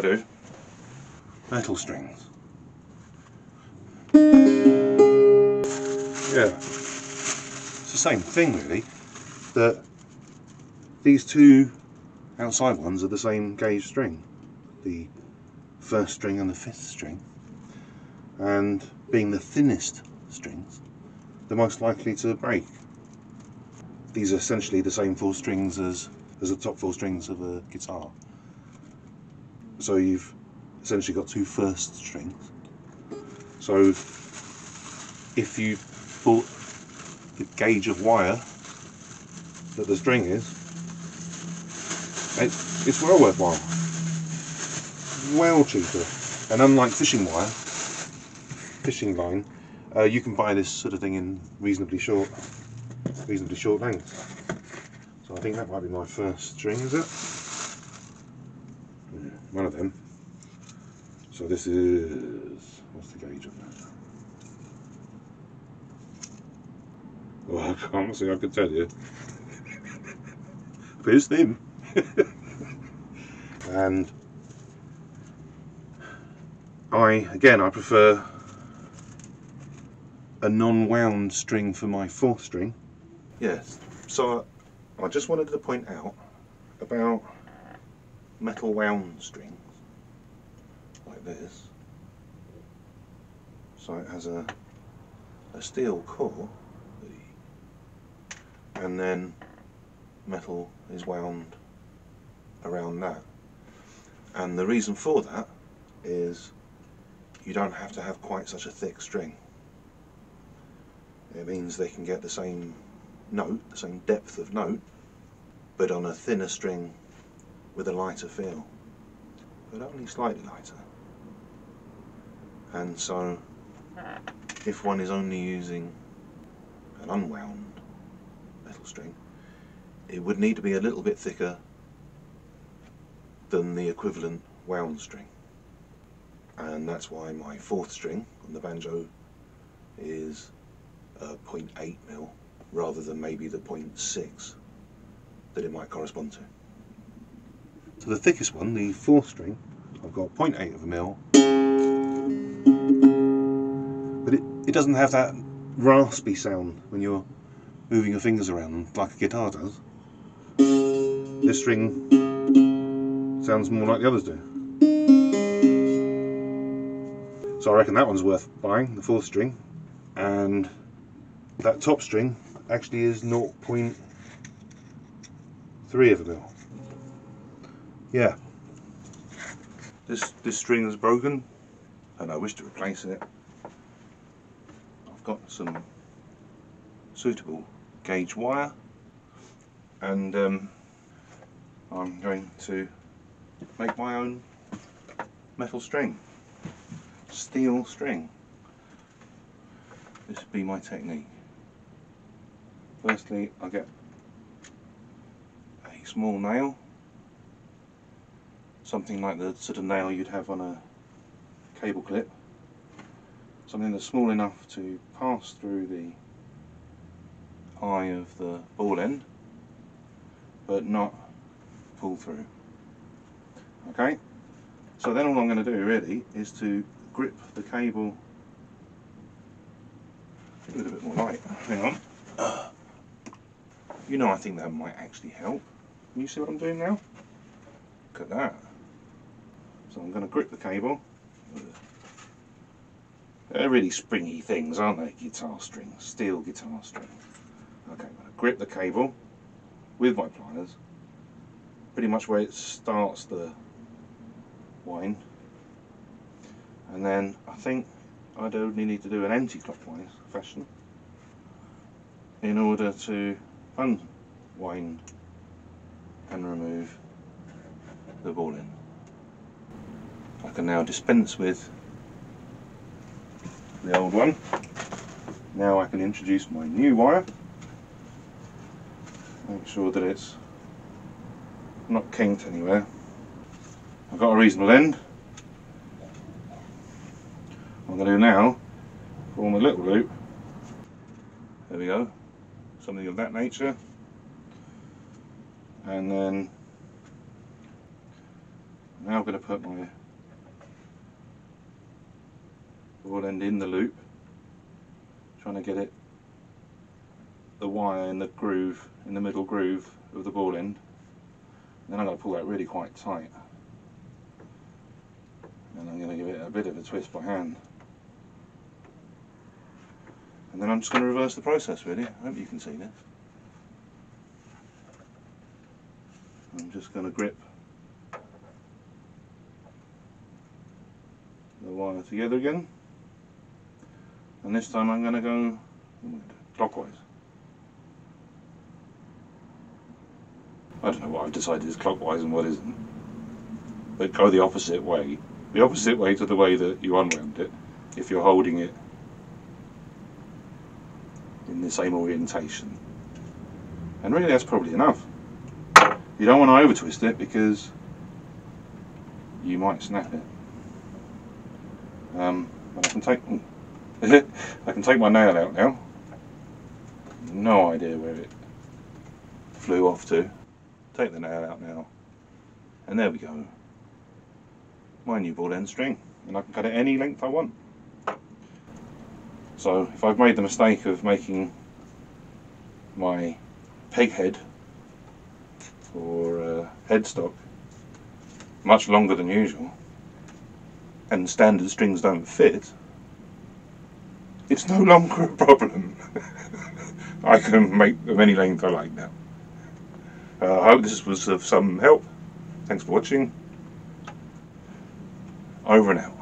do metal strings. Yeah, it's the same thing really. That these two outside ones are the same gauge string, the first string and the fifth string, and being the thinnest strings, they're most likely to break. These are essentially the same four strings as as the top four strings of a guitar. So you've essentially got two first strings. So if you bought the gauge of wire that the string is, it, it's well worthwhile. Well cheaper. And unlike fishing wire, fishing line, uh, you can buy this sort of thing in reasonably short, reasonably short lengths. So I think that might be my first string, is it? One of them. So this is what's the gauge on that? Oh, I can't see. I could tell you. but it's thin. and I again I prefer a non-wound string for my fourth string. Yes. So I just wanted to point out about metal wound strings like this. So it has a a steel core and then metal is wound around that. And the reason for that is you don't have to have quite such a thick string. It means they can get the same note, the same depth of note, but on a thinner string with a lighter feel, but only slightly lighter. And so, if one is only using an unwound metal string, it would need to be a little bit thicker than the equivalent wound string. And that's why my fourth string on the banjo is uh, 0.8 mil rather than maybe the 0.6 that it might correspond to. So the thickest one, the fourth string, I've got 0.8 of a mil, but it, it doesn't have that raspy sound when you're moving your fingers around like a guitar does. This string sounds more like the others do. So I reckon that one's worth buying, the fourth string. And that top string actually is 0.3 of a mil. Yeah. This this string is broken and I wish to replace it. I've got some suitable gauge wire and um, I'm going to make my own metal string, steel string. This would be my technique. Firstly I get a small nail, something like the sort of nail you'd have on a cable clip, something that's small enough to pass through the eye of the ball end but not pull through. Okay, so then all I'm going to do really is to grip the cable a little bit more light. Hang on. You know I think that might actually help. Can you see what I'm doing now? Look at that. So I'm going to grip the cable. They're really springy things, aren't they? Guitar strings, steel guitar strings. Okay, I'm going to grip the cable with my pliers, pretty much where it starts the wind. And then I think I'd only need to do an anti-clockwise fashion in order to unwind and remove the ball end. I can now dispense with the old one. Now I can introduce my new wire make sure that it's not kinked anywhere. I've got a reasonable end. What I'm going to do now, form a little loop. There we go, something of that nature. And then Now I'm going to put my ball end in the loop, trying to get it the wire in the groove, in the middle groove of the ball end. Then I'm going to pull that really quite tight. And I'm going to give it a bit of a twist by hand. And then I'm just going to reverse the process really. I hope you can see this. I'm just going to grip the wire together again. And this time I'm going to go clockwise. I don't know what I've decided is clockwise and what isn't. But go the opposite way. The opposite way to the way that you unwound it if you're holding it in the same orientation. And really that's probably enough. You don't want to over twist it because you might snap it. Um, but I can take I can take my nail out now. No idea where it flew off to. Take the nail out now. And there we go. My new ball end string. And I can cut it any length I want. So if I've made the mistake of making my peg head or uh, headstock much longer than usual and standard strings don't fit, it's no longer a problem. I can make them any length I like now. Uh, I hope this was of some help. Thanks for watching. Over and out.